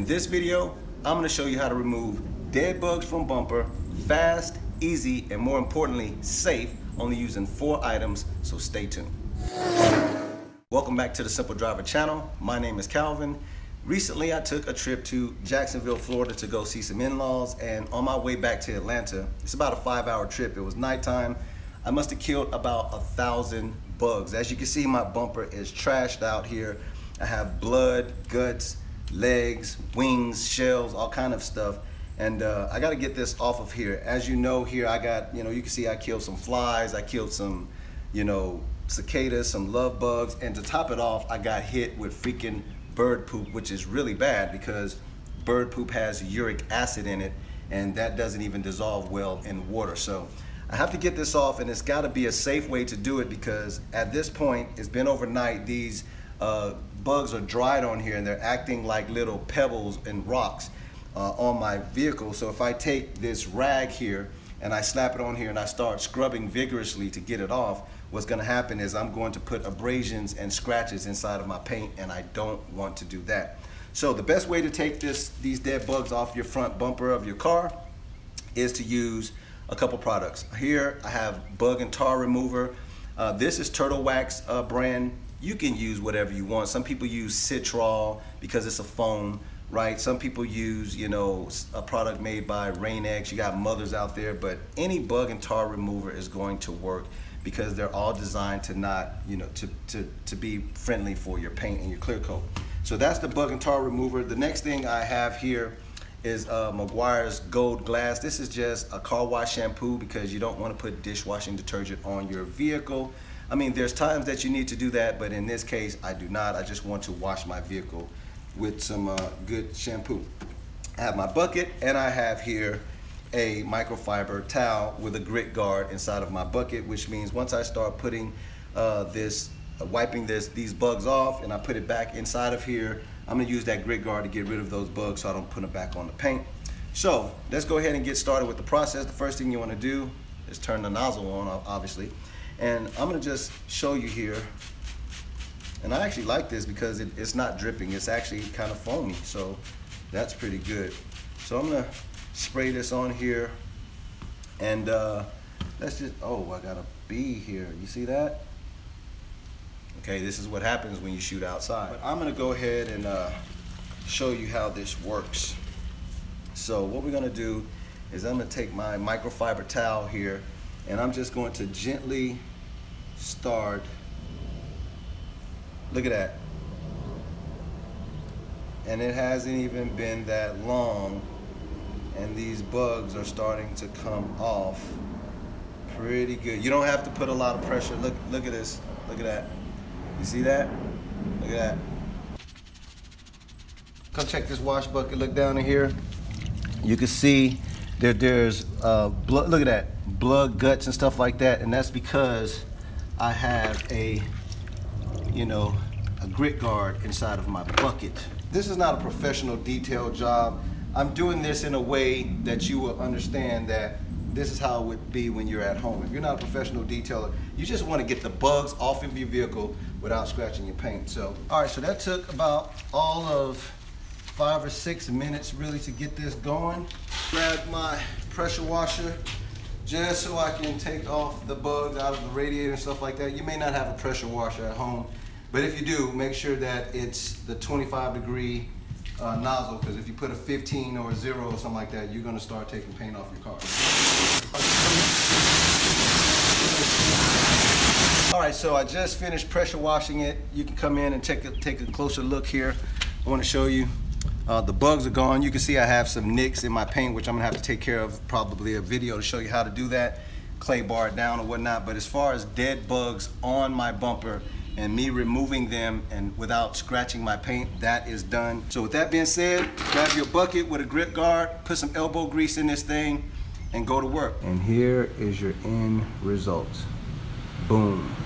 In this video, I'm gonna show you how to remove dead bugs from bumper fast, easy, and more importantly, safe, only using four items, so stay tuned. Welcome back to the Simple Driver channel. My name is Calvin. Recently, I took a trip to Jacksonville, Florida to go see some in-laws, and on my way back to Atlanta, it's about a five hour trip. It was nighttime. I must have killed about a thousand bugs. As you can see, my bumper is trashed out here. I have blood, guts, legs, wings, shells, all kind of stuff. And uh, I gotta get this off of here. As you know here, I got, you know, you can see I killed some flies, I killed some, you know, cicadas, some love bugs, and to top it off, I got hit with freaking bird poop, which is really bad because bird poop has uric acid in it, and that doesn't even dissolve well in water. So I have to get this off, and it's gotta be a safe way to do it because at this point, it's been overnight, these uh, bugs are dried on here and they're acting like little pebbles and rocks uh, on my vehicle. So if I take this rag here and I slap it on here and I start scrubbing vigorously to get it off, what's gonna happen is I'm going to put abrasions and scratches inside of my paint and I don't want to do that. So the best way to take this, these dead bugs off your front bumper of your car is to use a couple products. Here I have bug and tar remover. Uh, this is Turtle Wax uh, brand you can use whatever you want. Some people use Citrol because it's a foam, right? Some people use, you know, a product made by Rain-X. You got mothers out there, but any bug and tar remover is going to work because they're all designed to not, you know, to, to, to be friendly for your paint and your clear coat. So that's the bug and tar remover. The next thing I have here is uh, Meguiar's Gold Class. This is just a car wash shampoo because you don't want to put dishwashing detergent on your vehicle. I mean, there's times that you need to do that, but in this case, I do not. I just want to wash my vehicle with some uh, good shampoo. I have my bucket, and I have here a microfiber towel with a grit guard inside of my bucket, which means once I start putting uh, this, uh, wiping this, these bugs off, and I put it back inside of here, I'm gonna use that grit guard to get rid of those bugs so I don't put them back on the paint. So let's go ahead and get started with the process. The first thing you wanna do is turn the nozzle on, obviously. And I'm gonna just show you here. And I actually like this because it, it's not dripping. It's actually kind of foamy. So that's pretty good. So I'm gonna spray this on here. And uh, let's just, oh, I got a bee here. You see that? Okay, this is what happens when you shoot outside. But I'm gonna go ahead and uh, show you how this works. So what we're gonna do is I'm gonna take my microfiber towel here and I'm just going to gently start. Look at that. And it hasn't even been that long and these bugs are starting to come off pretty good. You don't have to put a lot of pressure. Look, look at this. Look at that. You see that? Look at that. Come check this wash bucket. Look down in here. You can see that there's uh, blood. Look at that. Blood, guts, and stuff like that. And that's because I have a, you know, a grit guard inside of my bucket. This is not a professional detail job. I'm doing this in a way that you will understand that this is how it would be when you're at home. If you're not a professional detailer, you just want to get the bugs off of your vehicle without scratching your paint. So, all right, so that took about all of five or six minutes really to get this going. Grab my pressure washer, just so I can take off the bugs out of the radiator and stuff like that. You may not have a pressure washer at home, but if you do, make sure that it's the 25 degree uh, nozzle, because if you put a 15 or a zero or something like that, you're gonna start taking paint off your car. All right, so I just finished pressure washing it. You can come in and take a, take a closer look here. I wanna show you uh, the bugs are gone. You can see I have some nicks in my paint, which I'm gonna have to take care of, probably a video to show you how to do that, clay bar it down or whatnot. But as far as dead bugs on my bumper and me removing them and without scratching my paint, that is done. So with that being said, grab your bucket with a grit guard, put some elbow grease in this thing, and go to work. And here is your end result. Boom.